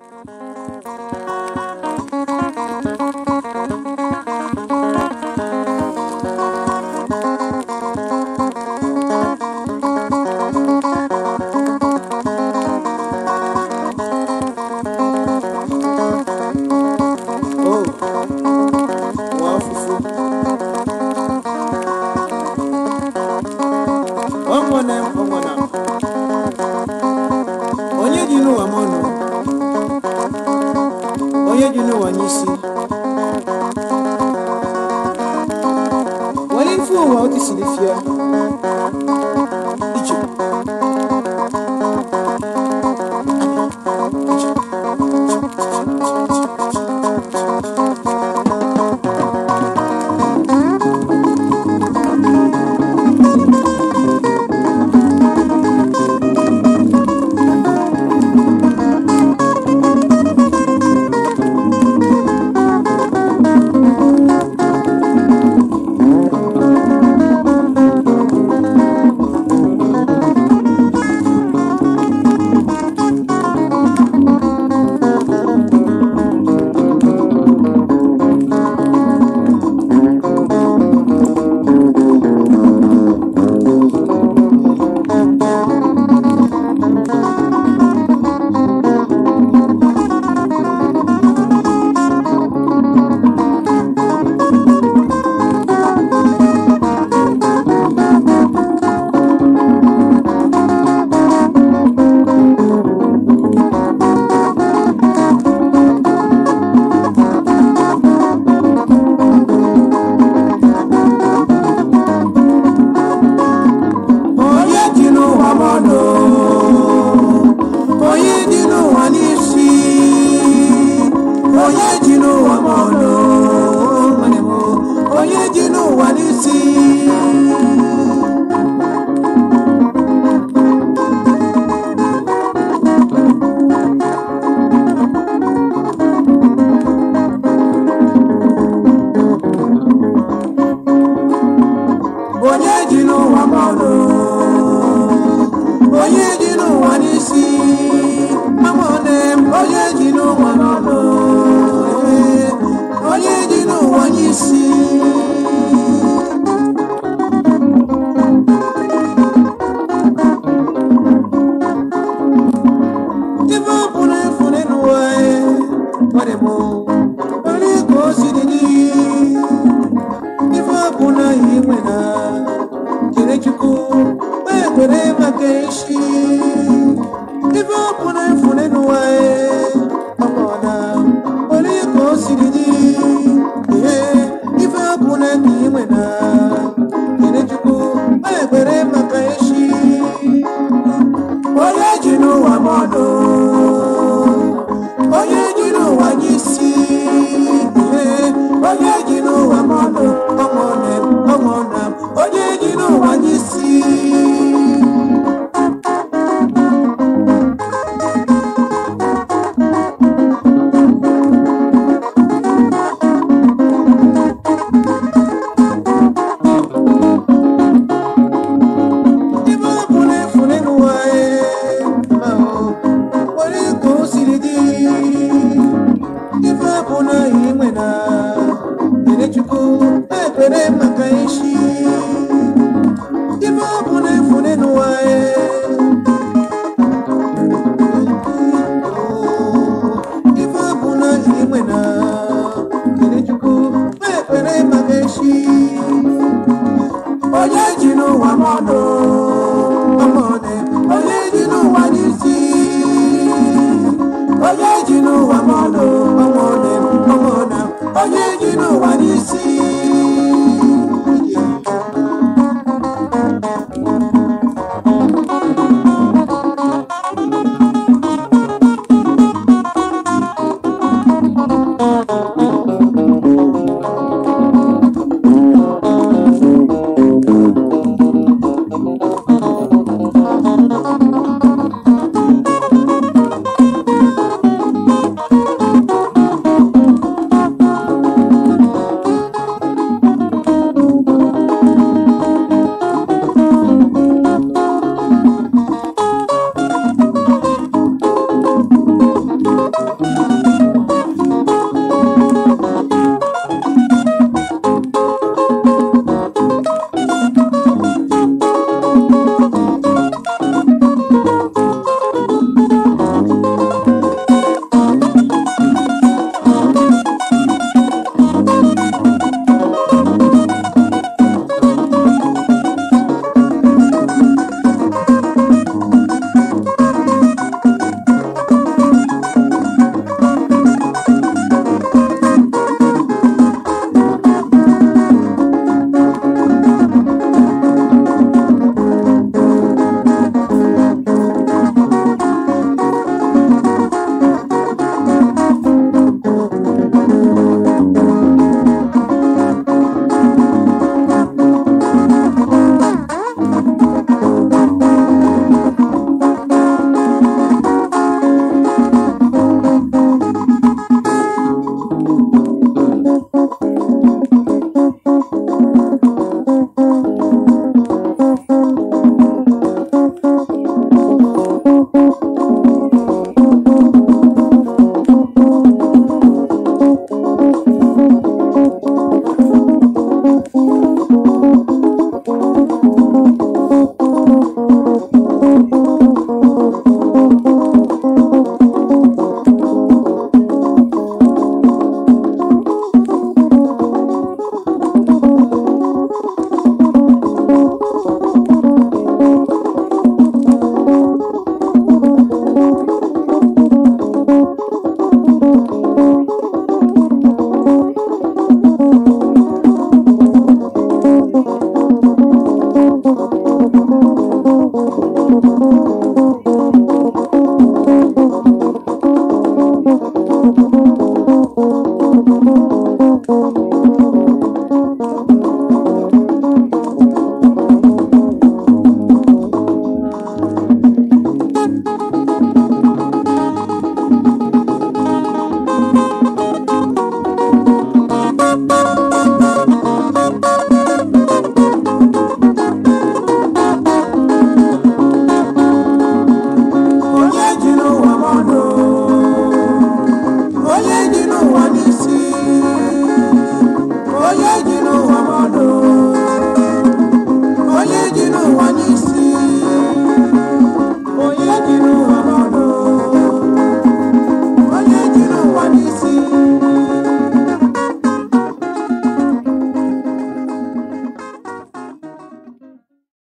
Música Onye ji n'ụwa n'isi? Were ife ụwa onye ji n'ụwa m ọnụ nwanne m onye ka o siri dị ife ọbụla yi nwere kere chukwu kpee ekpere maka echi ife ọbụla efune n'ụwa o siri dị ihe ife ọbụla ka ị nwere kere chukwu kpee ekpere maka echi onye ji n'ụwa m ọnụ ọmụna ọmụna onye ji n'ụwa n'isi onye